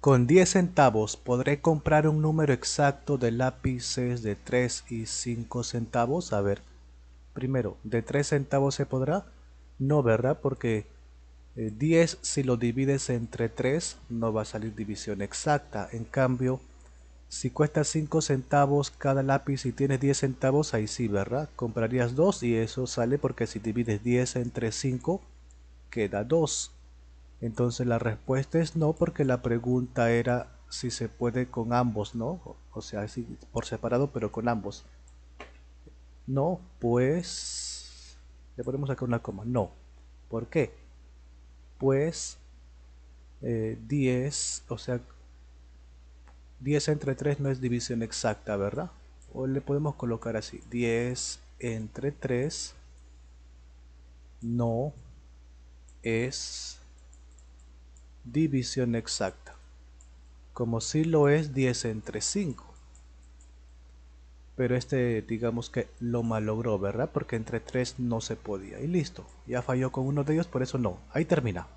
Con 10 centavos podré comprar un número exacto de lápices de 3 y 5 centavos. A ver, primero, ¿de 3 centavos se podrá? No, ¿verdad? Porque 10 eh, si lo divides entre 3 no va a salir división exacta. En cambio, si cuesta 5 centavos cada lápiz y tienes 10 centavos, ahí sí, ¿verdad? Comprarías 2 y eso sale porque si divides 10 entre 5, queda 2. Entonces la respuesta es no porque la pregunta era si se puede con ambos, ¿no? O sea, por separado pero con ambos. No, pues... Le ponemos acá una coma. No. ¿Por qué? Pues 10, eh, o sea, 10 entre 3 no es división exacta, ¿verdad? O le podemos colocar así, 10 entre 3 no es división exacta. Como si lo es 10 entre 5. Pero este digamos que lo malogró, ¿verdad? Porque entre 3 no se podía. Y listo, ya falló con uno de ellos, por eso no. Ahí termina.